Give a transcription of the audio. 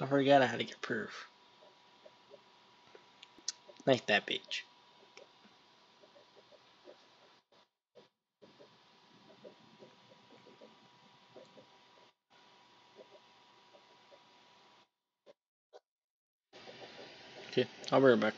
I forgot how to get proof. Like that bitch. Okay, I'll be right back.